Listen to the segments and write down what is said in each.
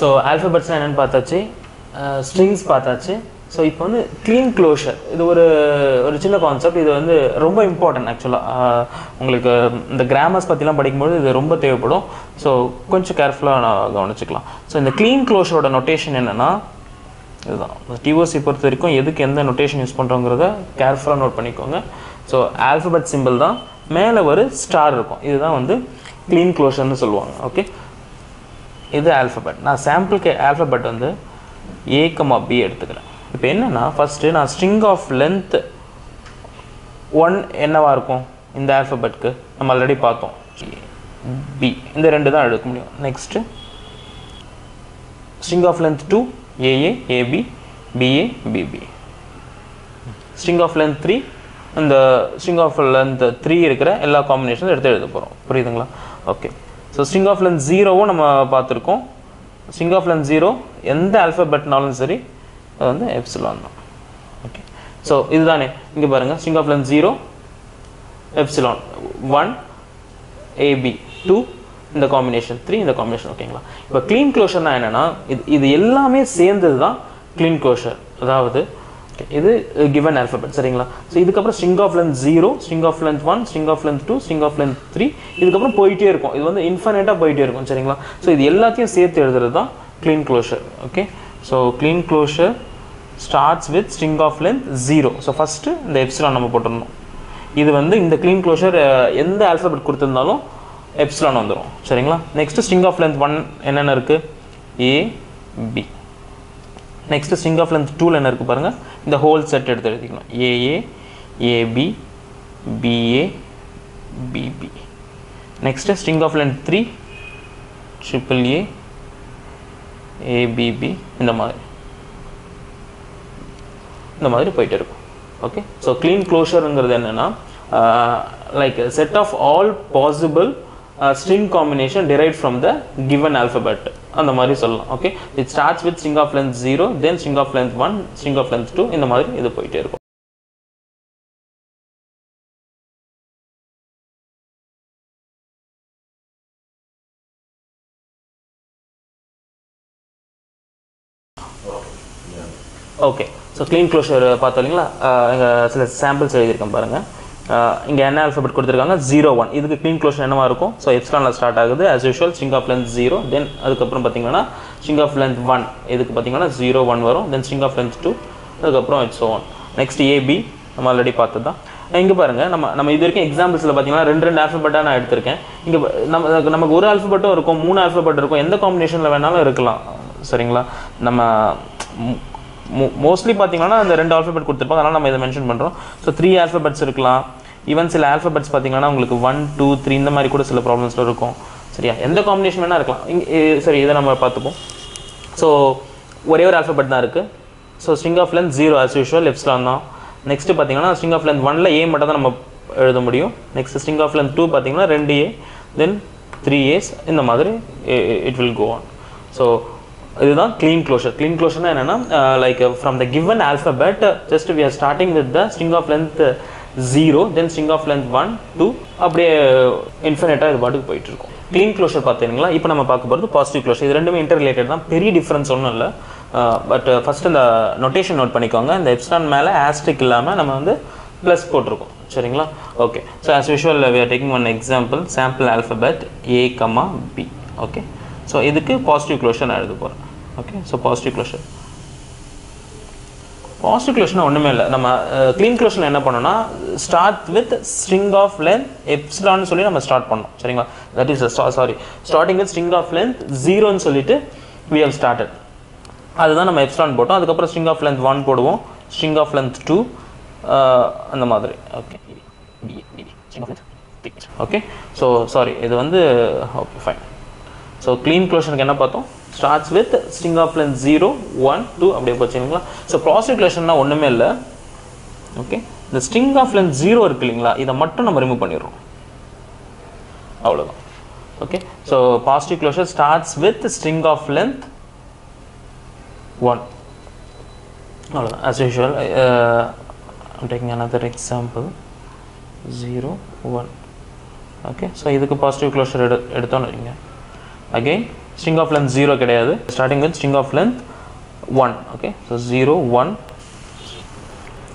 So ஆல்ஃபபெட்ஸ்லாம் என்னென்னு பார்த்தாச்சு. Strings பார்த்தாச்சு. ஸோ இப்போ வந்து க்ளீன் க்ளோஷர் இது ஒரு ஒரு சின்ன கான்செப்ட் இது வந்து ரொம்ப இம்பார்ட்டன்ட் ஆக்சுவலாக உங்களுக்கு இந்த கிராமர்ஸ் பற்றிலாம் படிக்கும்போது இது ரொம்ப தேவைப்படும். ஸோ கொஞ்சம் கேர்ஃபுல்லாக நான் கவனிச்சிக்கலாம். ஸோ இந்த க்ளீன் க்ளோஷரோட நொட்டேஷன் என்னென்னா இதுதான். டிஓசி பொறுத்த வரைக்கும் எதுக்கு எந்த நொட்டேஷன் யூஸ் பண்ணுறோங்கிறத கேர்ஃபுல்லாக நோட் பண்ணிக்கோங்க. ஸோ ஆல்ஃபபெட் சிம்பிள் தான். மேலே ஒரு ஸ்டார் இருக்கும். இதுதான் வந்து க்ளீன் க்ளோஷர்னு சொல்லுவாங்க. ஓகே இது ஆல்ஃபபெட் நான் சாம்பிளுக்கு ஆல்ஃபபெட் வந்து ஏ கமா பி எடுத்துக்கிறேன். இப்போ என்னென்னா ஃபஸ்ட்டு நான் ஸ்ட்ரிங் ஆஃப் லென்த் ஒன் என்னவாக இருக்கும்? இந்த ஆல்ஃபபெட்க்கு நம்ம ஆல்ரெடி பார்த்தோம். பி இந்த ரெண்டு தான் எடுக்க முடியும். Next string of length two A A A B B A B B string of length three அந்த ஸ்ட்ரிங் ஆஃப் லென்த் த்ரீ இருக்கிற எல்லா காம்பினேஷனும் எடுத்து எழுத போகிறோம் புரியுதுங்களா? Okay so string of length ஜீரோவும் நம்ம பார்த்துருக்கோம். ஸ்ட்ரிங் ஆஃப் லென்த் ஜீரோ எந்த ஆல்ஃபபெட்னாலும் சரி அது வந்து எப்சிலான் தான். ஓகே ஸோ இதுதானே. இங்கே பாருங்கள் string of length zero epsilon one A B two இந்த காம்பினேஷன் த்ரீ இந்த காம்பினேஷன் ஓகேங்களா இப்போ க்ளீன் க்ளோஷர்னா என்னன்னா இது இது எல்லாமே சேர்ந்தது தான் க்ளீன் க்ளோஷர் அதாவது இது uh, கிவன் ஆல்ஃபபெட் சரிங்களா? ஸோ இதுக்கப்புறம் string of length zero string of length one string of length two string of length three இதுக்கப்புறம் போயிட்டே இருக்கும். இது வந்து இன்ஃபைனட்டாக போயிட்டே இருக்கும் சரிங்களா? ஸோ இது எல்லாத்தையும் சேர்த்து எழுதுறது தான் clean closure okay so clean closure starts with string of length zero so first இந்த எப்சிலான் நம்ம போட்டுடணும். இது வந்து இந்த க்ளீன் க்ளோஷர் uh, எந்த ஆல்ஃபபெட் கொடுத்துருந்தாலும் எப்சிலான் வந்துடும் சரிங்களா? Next string of length one என்னென்ன இருக்குது A B next string of length டூவில் என்ன இருக்குது பாருங்கள் இந்த ஹோல் செட் எடுத்து எழுதிக்கணும். A A A B B A B B next string of length three triple A A B B இந்த மாதிரி. இந்த மாதிரி போயிட்டு இருக்கும். ஓகே ஸோ க்ளீன் க்ளோஷருங்கிறது என்னென்னா like set of all possible Uh, string combination derived from the given alphabet. அந்த மாதிரி சொல்லலாம் okay it starts with string of length zero then string of length one string of length two இந்த மாதிரி இது போயிட்டே இருக்கும். ஓகே ஸோ க்ளீன் க்ளோஷர் பார்த்தோம் இல்லைங்களா? எங்கள் சில சாம்பிள்ஸ் எழுதியிருக்கேன் பாருங்கள் இங்கே என்ன ஆல்ஃபபெட் கொடுத்துருக்காங்க? ஜீரோ ஒன் இதுக்கு க்ளீன் க்ளோஷன் என்னவா இருக்கும்? ஸோ எப்ஸ்லானில் ஸ்டார்ட் ஆகுது. As usual string of length zero then அதுக்கப்புறம் பார்த்தீங்கன்னா ஸ்ட்ரிங் ஆஃப் லென்த் ஒன் இதுக்கு பார்த்தீங்கன்னா ஜீரோ ஒன் வரும். Then string of length two அதுக்கப்புறம் it's one next A B நம்ம ஆல்ரெடி பார்த்தது தான் இங்கே பாருங்க நம்ம நம்ம இது வரைக்கும் எக்ஸாம்பிள்ஸில் பார்த்தீங்கன்னா ரெண்டு ரெண்டு ஆல்ஃபபெட்டாக நான் எடுத்திருக்கேன். இங்கே நம்ம நமக்கு ஒரு ஆல்ஃபபெட்டும் இருக்கும் மூணு ஆல்ஃபபெட் இருக்கும். எந்த காம்பினேஷனில் வேணாலும் இருக்கலாம். சரிங்களா? நம்ம மோஸ்ட்லி பார்த்தீங்கன்னா அந்த ரெண்டு ஆல்ஃபபெட் கொடுத்துருப்போம் அதனால் நம்ம இதை மென்ஷன் பண்ணுறோம் ஸோ த்ரீ ஆல்ஃபபெட்ஸ் இருக்கலாம். ஈவன் சில ஆல்ஃபபெட்ஸ் பார்த்தீங்கன்னா உங்களுக்கு ஒன் டூ த்ரீ இந்த மாதிரி கூட சில ப்ராப்ளம்ஸில் இருக்கும். சரியா? எந்த காம்பினேஷன் வேணால் இருக்கலாம். இங்கே சரி இதை நம்ம பார்த்துப்போம். ஸோ ஒரே ஒரு ஆல்ஃபபெட் தான் இருக்குது so string of length zero as usual லெஃப்ட்ஸ்லாம் தான். நெக்ஸ்ட்டு பார்த்தீங்கன்னா ஸ்ட்ரிங் ஆஃப் லென்த் ஒனில் ஏ மட்டும் தான் நம்ம எழுத முடியும். Next string of length two பார்த்தீங்கன்னா ரெண்டு ஏ தென் த்ரீ ஏஸ் இந்த மாதிரி it will go on so இதுதான் க்ளீன் க்ளோஷர் க்ளீன் க்ளோஷர்னா என்னன்னா like from the given alphabet just we are starting with the string of length zero then string of length one two அப்படியே இன்ஃபினிட்டாக இது பாட்டுக்கு போயிட்டு இருக்கும் க்ளீன் க்ளோஷர் பார்த்தீங்களா? இப்போ நம்ம பார்க்க போகிறது பாசிட்டிவ் க்ளோஷர் இது ரெண்டுமே இன்டர் ரிலேட்டட் தான். பெரிய டிஃப்ரென்ஸ் ஒன்றும் இல்லை. பட் ஃபஸ்ட் இந்த நொட்டேஷன் நோட் பண்ணிக்கோங்க. இந்த எப்ஸ்டான் மேலே ஆஸ்டிக் இல்லாமல் நம்ம வந்து ப்ளஸ் போட்டிருக்கோம். சரிங்களா? Okay so as usual we are taking one example sample alphabet A comma B okay so இதுக்கு பாசிட்டிவ் க்ளோஷர் நான் எழுத போகிறேன் okay so positive closure positive closure ஒன்றுமே இல்லை. நம்ம க்ளீன் க்ளோஷன் என்ன பண்ணோம்னா start with string of length எப்சிலான்னு சொல்லி நம்ம ஸ்டார்ட் பண்ணோம் சரிங்களா? That is sorry starting with string of length ஜீரோன்னு சொல்லிட்டு வி ஹவ் ஸ்டார்டட் அதுதான் நம்ம எப்சிலான் போட்டோம். அதுக்கப்புறம் ஸ்ட்ரிங் ஆஃப் லென்த் ஒன் போடுவோம். ஸ்ட்ரிங் ஆஃப் லென்த் டூ அந்த மாதிரி. ஓகே ஓகே ஸோ சாரி இது வந்து ஓகே ஃபைன் ஸோ க்ளீன் க்ளோஷனுக்கு என்ன பார்த்தோம்? Starts with string of length zero one two அப்படியே போச்சுங்களா ஸோ ப்ராசிகுலேஷன்னா ஒன்றுமே இல்லை. ஓகே இந்த ஸ்ட்ரிங் ஆஃப் லென்த் ஜீரோ இருக்கு இல்லைங்களா? இதை மட்டும் நம்ம ரிமூவ் பண்ணிடுறோம். அவ்வளோதான் okay so positive closure starts with string of length one அவ்வளோதான் as usual taking another example zero one okay so இதுக்கு பாசிட்டிவ் க்ளோஷர் எடு எடுத்தோன்னு வைங்க again string of length zero கிடையாது. Starting with string of length one okay so zero one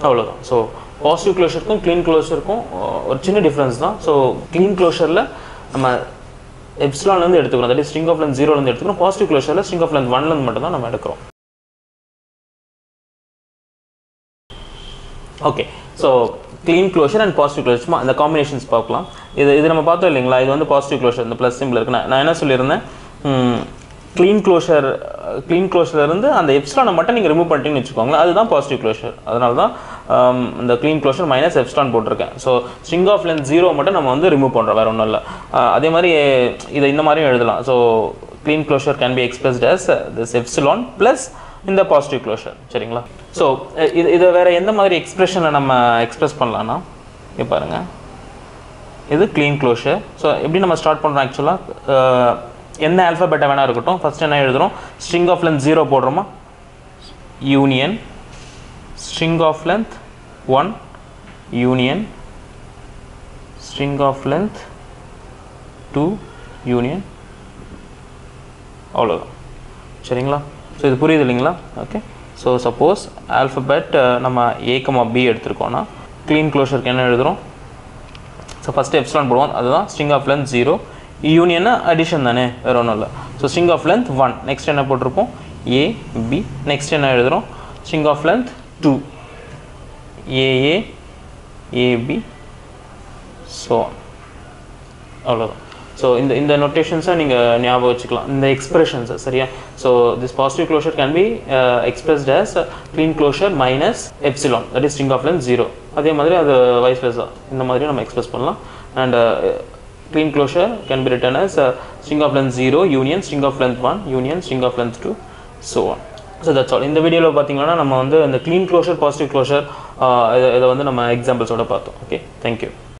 அவ்வளோதான் so positive க்ளோஷருக்கும் clean க்ளோஷருக்கும் ஒரு சின்ன டிஃப்ரென்ஸ் தான். ஸோ க்ளீன் க்ளோஷரில் நம்ம எப்சிலான்லேருந்து எடுத்துக்கிறோம் அதாவது ஸ்ட்ரிங் ஆஃப் லென்த் ஜீரோலேருந்து எடுத்துக்கிறோம் பாசிட்டிவ் க்ளோஷரில் ஸ்ட்ரிங் ஆஃப் லென்த் ஒன்லேருந்து மட்டும் தான் நம்ம எடுக்கிறோம். Okay so clean closure and positive closure சும்மா அந்த காம்பினேஷன்ஸ் பார்க்கலாம். இது இது நம்ம பார்த்தோம் இல்லைங்களா? இது வந்து பாசிட்டிவ் க்ளோஷர் இந்த ப்ளஸ் சிம்பிள் இருக்குன்னா. நான் என்ன சொல்லியிருந்தேன்? க்ளீன் க்ளோஷர் க்ளீன் இருந்து அந்த எப்ஸ்டானை மட்டும் நீங்கள் ரிமூவ் பண்ணிட்டீங்கன்னு வச்சுக்கோங்களேன். அதுதான் பாசிட்டிவ் க்ளோஷர் அதனால தான் இந்த க்ளீன் க்ளோஷர் மைனஸ் எப்ஸ்டான் போட்டிருக்கேன். So string of length zero மட்டும் நம்ம வந்து ரிமூவ் பண்ணுறோம் வேறு ஒன்றும் இல்லை. அதே மாதிரி இதை இந்த மாதிரியும் எழுதலாம். So clean closure can be expressed as this epsilon plus இந்த பாசிட்டிவ் க்ளோஷர் சரிங்களா? ஸோ இது இதை வேறு எந்த மாதிரி எக்ஸ்பிரஷனில் நம்ம எக்ஸ்பிரஸ் பண்ணலான்னா இங்கே பாருங்கள் இது க்ளீன் க்ளோஷர் ஸோ எப்படி நம்ம ஸ்டார்ட் பண்ணுறோம் ஆக்சுவலாக என்ன ஆல்ஃபபெட்டை வேணா இருக்கட்டும். ஃபர்ஸ்ட் என்ன எழுதுகிறோம் string of length zero போடுறோமா? Union string of length one union string of length two union அவ்வளோதான் சரிங்களா? ஸோ இது புரியுது இல்லைங்களா? ஓகே ஸோ சப்போஸ் ஆல்ஃபபெட் நம்ம ஏ பி எடுத்திருக்கோம்னா க்ளீன் க்ளோஷருக்கு என்ன எழுதுகிறோம் ஸோ ஃபஸ்ட்டு எப்சிலான் போடுவோம். அதுதான் ஸ்ட்ரிங் ஆஃப் லென்த் ஜீரோ யூனியன்னா அடிஷன் தானே வேறு ஒன்றும் இல்லை. So string of length one next என்ன போட்டிருப்போம்? ஏ பி நெக்ஸ்ட் என்ன எழுதுகிறோம் string of length two A A A B so அவ்வளோதான் ஸோ இந்த இந்த நொட்டேஷன்ஸை நீங்கள் ஞாபகம் வச்சுக்கலாம். இந்த எக்ஸ்பிரஷன்ஸை சரியா? So this positive closure can be expressed as clean closure minus epsilon that is string of length zero அதே மாதிரி அது வைஸ் வைஸாக இந்த மாதிரி நம்ம எக்ஸ்பிரஸ் பண்ணலாம். And clean closure can be written as string of length zero union string of length one union string of length two so one so that's all இந்த வீடியோவில் பார்த்தீங்கன்னா நம்ம வந்து இந்த க்ளீன் க்ளோஷர் பாசிட்டிவ் க்ளோஷர் இதை இதை வந்து நம்ம எக்ஸாம்பிள்ஸோட பார்த்தோம். Okay thank you